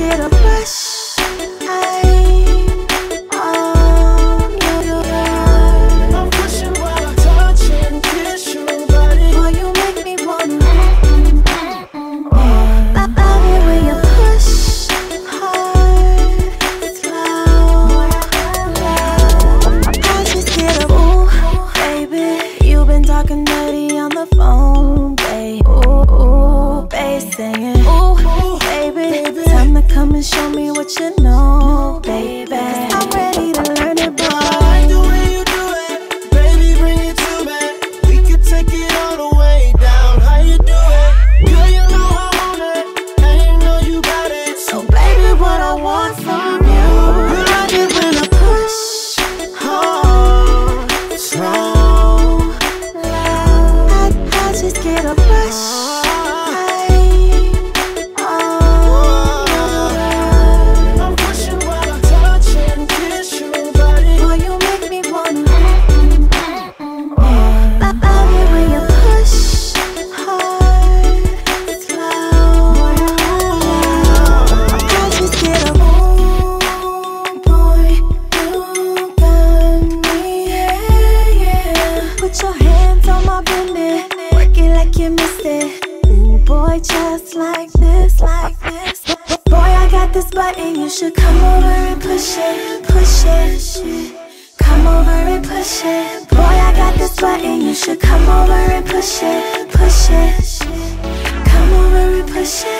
get a rush. and show me what you know, baby. hands on my bending, work it like you missed it. Ooh, boy, just like this, like this. Boy, I got this button, you should come over and push it, push it. Come over and push it. Boy, I got this button, you should come over and push it, push it. Come over and push it.